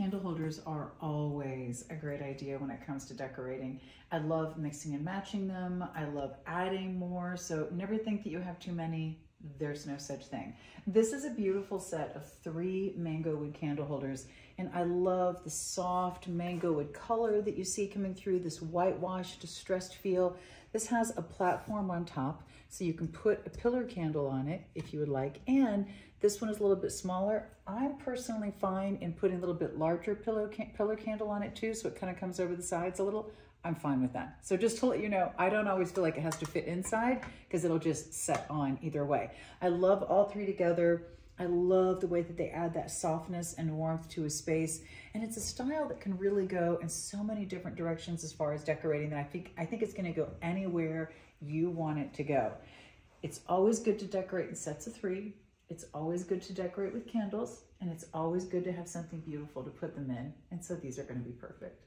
Candle holders are always a great idea when it comes to decorating. I love mixing and matching them. I love adding more. So never think that you have too many. There's no such thing. This is a beautiful set of three mango wood candle holders. And I love the soft mango wood color that you see coming through this whitewashed, distressed feel. This has a platform on top, so you can put a pillar candle on it if you would like. And this one is a little bit smaller. I'm personally fine in putting a little bit larger pillow can pillar candle on it too, so it kind of comes over the sides a little. I'm fine with that. So just to let you know, I don't always feel like it has to fit inside because it'll just set on either way. I love all three together. I love the way that they add that softness and warmth to a space. And it's a style that can really go in so many different directions as far as decorating that I think, I think it's gonna go anywhere you want it to go. It's always good to decorate in sets of three. It's always good to decorate with candles and it's always good to have something beautiful to put them in. And so these are gonna be perfect.